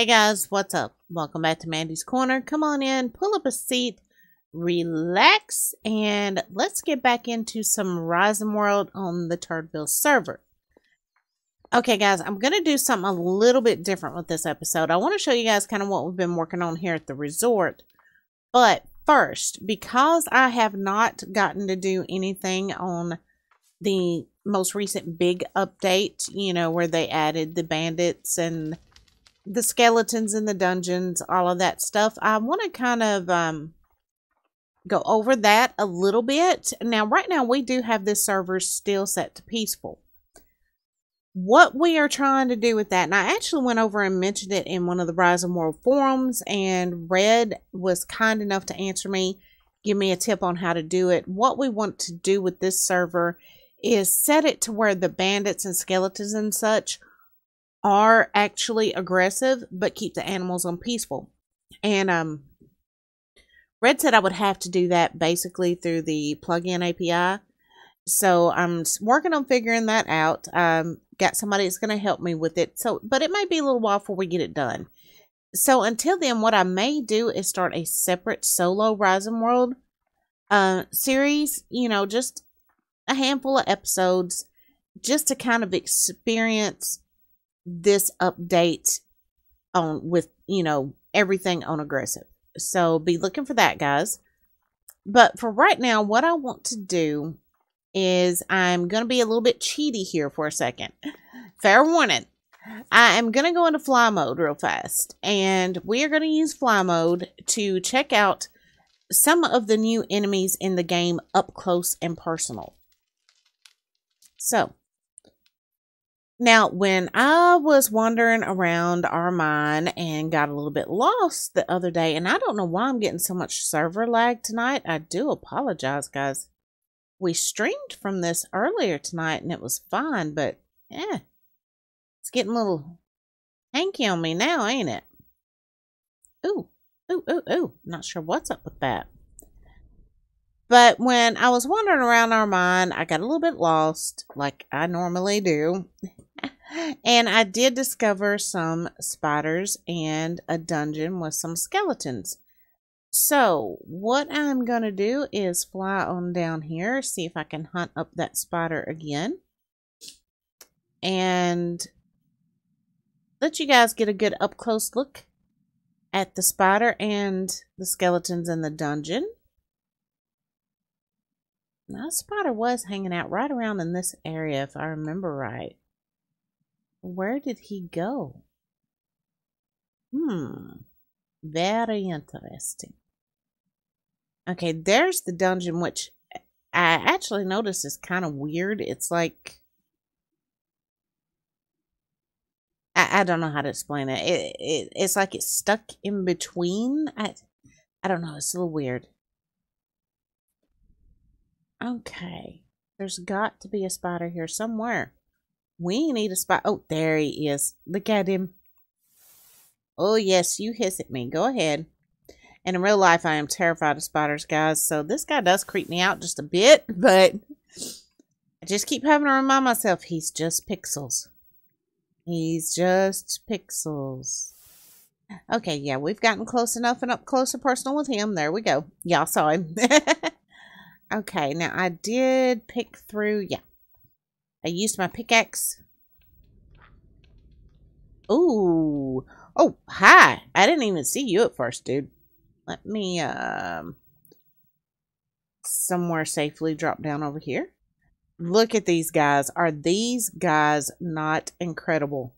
Hey guys, what's up? Welcome back to Mandy's Corner. Come on in, pull up a seat, relax, and let's get back into some Rising World on the Turdville server. Okay guys, I'm going to do something a little bit different with this episode. I want to show you guys kind of what we've been working on here at the resort. But first, because I have not gotten to do anything on the most recent big update, you know, where they added the bandits and the skeletons in the dungeons, all of that stuff. I want to kind of um, go over that a little bit. Now, right now, we do have this server still set to peaceful. What we are trying to do with that, and I actually went over and mentioned it in one of the Rising World forums, and Red was kind enough to answer me, give me a tip on how to do it. What we want to do with this server is set it to where the bandits and skeletons and such are actually aggressive, but keep the animals on peaceful. And um, Red said I would have to do that basically through the plugin API. So I'm working on figuring that out. Um, got somebody that's going to help me with it. So, but it may be a little while before we get it done. So until then, what I may do is start a separate solo Rising World uh, series. You know, just a handful of episodes, just to kind of experience this update on with you know everything on aggressive. So be looking for that guys. But for right now what i want to do is i'm going to be a little bit cheaty here for a second. Fair warning. I am going to go into fly mode real fast and we are going to use fly mode to check out some of the new enemies in the game up close and personal. So now, when I was wandering around our mine and got a little bit lost the other day, and I don't know why I'm getting so much server lag tonight. I do apologize, guys. We streamed from this earlier tonight and it was fine, but yeah, it's getting a little hanky on me now, ain't it? Ooh, ooh, ooh, ooh. Not sure what's up with that. But when I was wandering around our mine, I got a little bit lost, like I normally do and I did discover some spiders and a dungeon with some skeletons. So, what I'm going to do is fly on down here, see if I can hunt up that spider again. And let you guys get a good up close look at the spider and the skeletons in the dungeon. Now, spider was hanging out right around in this area, if I remember right. Where did he go? Hmm. Very interesting. Okay, there's the dungeon, which I actually noticed is kind of weird. It's like I, I don't know how to explain it. It, it. It's like it's stuck in between. I I don't know. It's a little weird. Okay, there's got to be a spider here somewhere. We need a spot. Oh, there he is. Look at him. Oh, yes, you hiss at me. Go ahead. And in real life, I am terrified of spiders, guys. So this guy does creep me out just a bit, but I just keep having to remind myself he's just pixels. He's just pixels. Okay, yeah, we've gotten close enough and up close and personal with him. There we go. Y'all saw him. okay, now I did pick through, yeah. I used my pickaxe. Ooh. Oh, hi. I didn't even see you at first, dude. Let me, um, somewhere safely drop down over here. Look at these guys. Are these guys not incredible?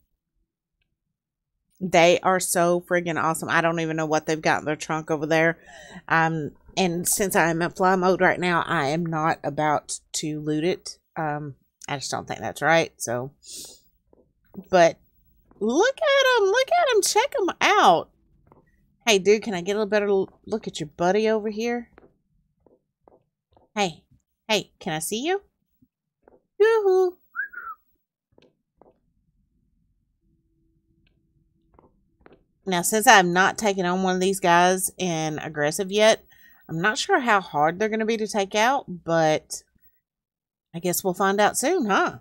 They are so friggin' awesome. I don't even know what they've got in their trunk over there. Um, and since I'm in fly mode right now, I am not about to loot it. Um, I just don't think that's right. So, but look at him. Look at him. Check him out. Hey, dude, can I get a better look at your buddy over here? Hey, hey, can I see you? Yoo-hoo. Now, since I've not taken on one of these guys in aggressive yet, I'm not sure how hard they're going to be to take out, but I guess we'll find out soon, huh?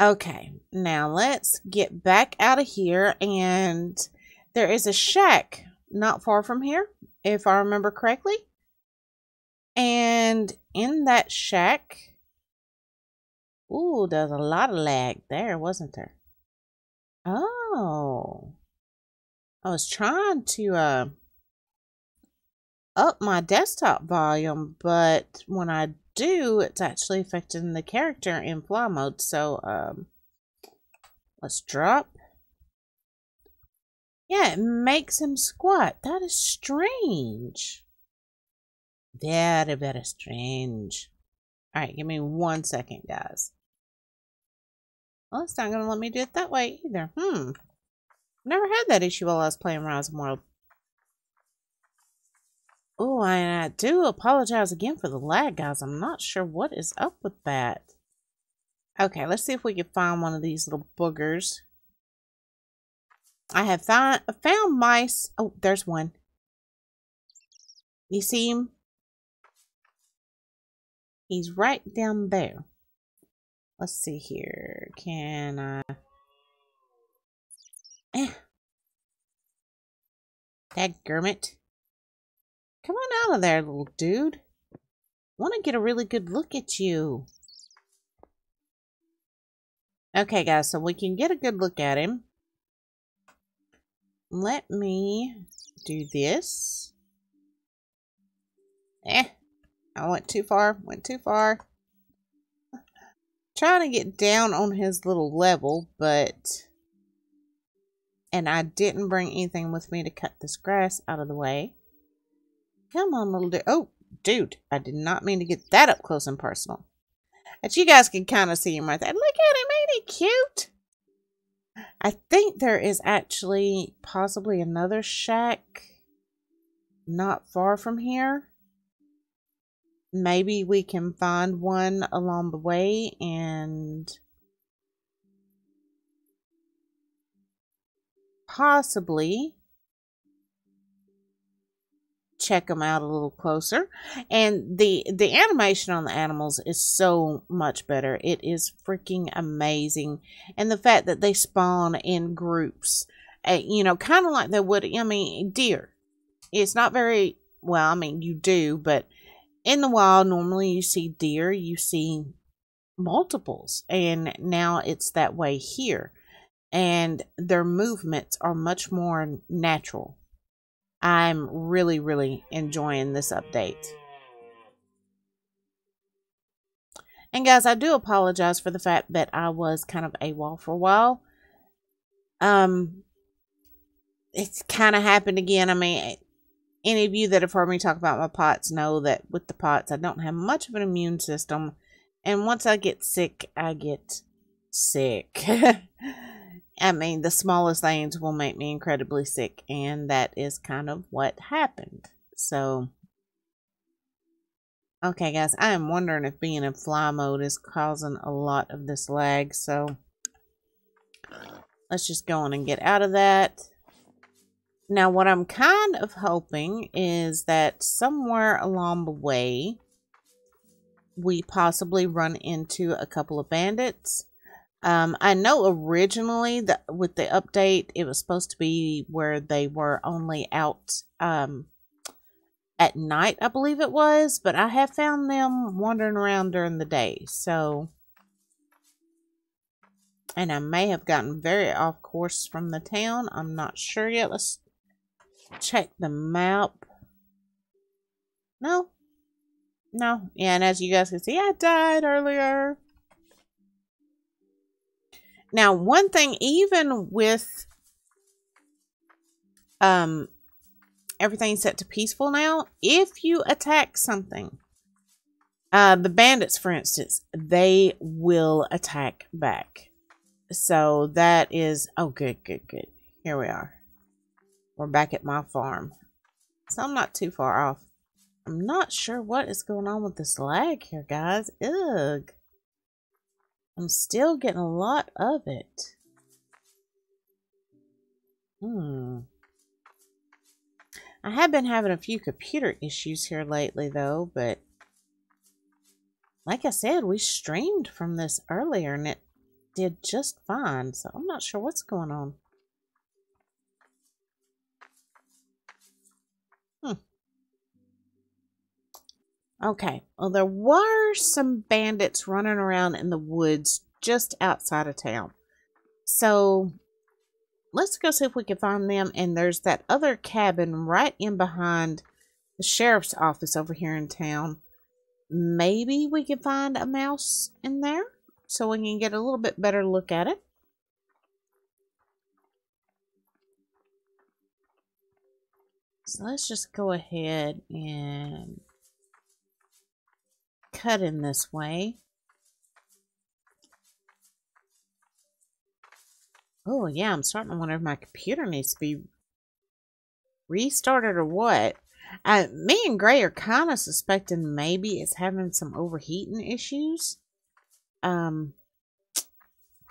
Okay, now let's get back out of here. And there is a shack not far from here, if I remember correctly. And in that shack, ooh, there's a lot of lag there, wasn't there? Oh, I was trying to uh, up my desktop volume, but when I do, it's actually affecting the character in fly mode. So, um, let's drop. Yeah, it makes him squat. That is strange. Very, very strange. Alright, give me one second, guys. Well, it's not going to let me do it that way either. Hmm. Never had that issue while I was playing Rising World. Oh, and I do apologize again for the lag, guys. I'm not sure what is up with that. Okay, let's see if we can find one of these little boogers. I have found, found mice. Oh, there's one. You see him? He's right down there. Let's see here. Can I... Eh. That Gurmit. Come on out of there, little dude. want to get a really good look at you. Okay, guys, so we can get a good look at him. Let me do this. Eh, I went too far, went too far. Trying to get down on his little level, but... And I didn't bring anything with me to cut this grass out of the way. Come on, little dude. Oh, dude. I did not mean to get that up close and personal. But you guys can kind of see him right there. Look at him. Ain't he cute? I think there is actually possibly another shack not far from here. Maybe we can find one along the way and possibly check them out a little closer. And the the animation on the animals is so much better. It is freaking amazing. And the fact that they spawn in groups uh, you know kind of like they would i mean deer. It's not very well i mean you do but in the wild normally you see deer you see multiples. And now it's that way here. And their movements are much more natural I'm really, really enjoying this update. And guys, I do apologize for the fact that I was kind of AWOL for a while. Um, it's kind of happened again. I mean, any of you that have heard me talk about my POTS know that with the POTS, I don't have much of an immune system. And once I get sick, I get sick. I mean, the smallest things will make me incredibly sick, and that is kind of what happened. So, okay, guys, I am wondering if being in fly mode is causing a lot of this lag, so let's just go on and get out of that. Now, what I'm kind of hoping is that somewhere along the way, we possibly run into a couple of bandits um, I know originally that with the update, it was supposed to be where they were only out um, at night, I believe it was, but I have found them wandering around during the day. So, and I may have gotten very off course from the town. I'm not sure yet. Let's check the map. No, no, yeah, and as you guys can see, I died earlier. Now, one thing, even with um, everything set to peaceful now, if you attack something, uh, the bandits, for instance, they will attack back. So that is, oh, good, good, good. Here we are. We're back at my farm. So I'm not too far off. I'm not sure what is going on with this lag here, guys. Ugh. I'm still getting a lot of it. Hmm. I have been having a few computer issues here lately, though, but like I said, we streamed from this earlier and it did just fine, so I'm not sure what's going on. Okay, well, there were some bandits running around in the woods just outside of town. So let's go see if we can find them. And there's that other cabin right in behind the sheriff's office over here in town. Maybe we can find a mouse in there so we can get a little bit better look at it. So let's just go ahead and cut in this way. Oh, yeah, I'm starting to wonder if my computer needs to be restarted or what. Uh, me and Gray are kind of suspecting maybe it's having some overheating issues. Um,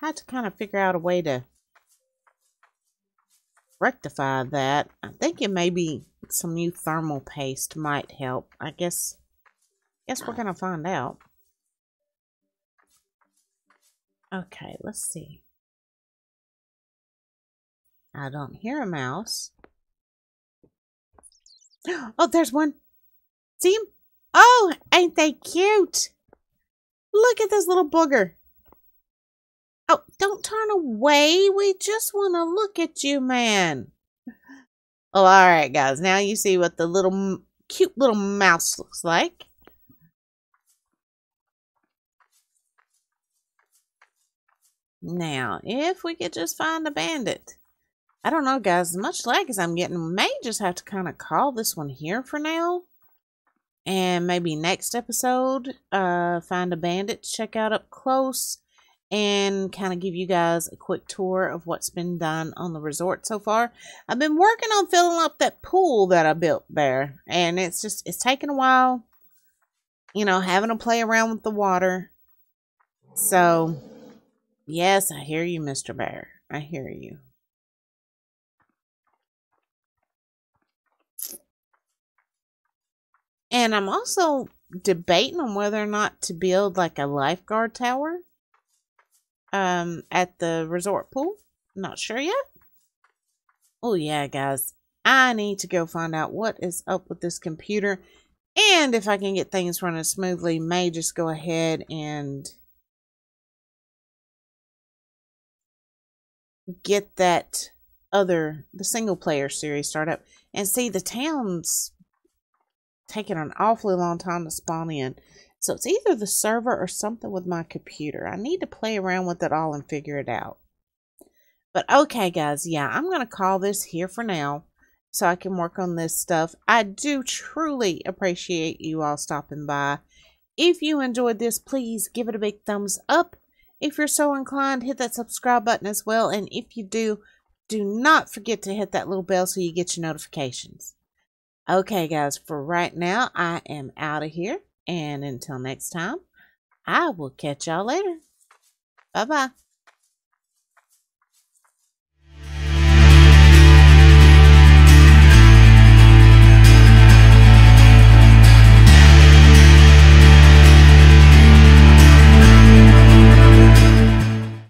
had to kind of figure out a way to rectify that. I think it may be some new thermal paste might help. I guess, guess we're going to find out. Okay, let's see. I don't hear a mouse. Oh, there's one. See him? Oh, ain't they cute? Look at this little booger. Oh, don't turn away. We just want to look at you, man. Oh, all right, guys. Now you see what the little cute little mouse looks like. Now, if we could just find a bandit. I don't know, guys. As much lag as I'm getting, may just have to kind of call this one here for now. And maybe next episode, uh, find a bandit check out up close and kind of give you guys a quick tour of what's been done on the resort so far. I've been working on filling up that pool that I built there, and it's just it's taken a while. You know, having to play around with the water. So, yes, I hear you, Mr. Bear. I hear you. And I'm also debating on whether or not to build like a lifeguard tower um at the resort pool. Not sure yet. Oh yeah, guys. I need to go find out what is up with this computer and if I can get things running smoothly, may just go ahead and get that other the single player series start up and see the towns taking an awfully long time to spawn in. So it's either the server or something with my computer. I need to play around with it all and figure it out. But okay, guys, yeah, I'm to call this here for now so I can work on this stuff. I do truly appreciate you all stopping by. If you enjoyed this, please give it a big thumbs up. If you're so inclined, hit that subscribe button as well. And if you do, do not forget to hit that little bell so you get your notifications. Okay, guys, for right now, I am out of here. And until next time, I will catch y'all later. Bye bye.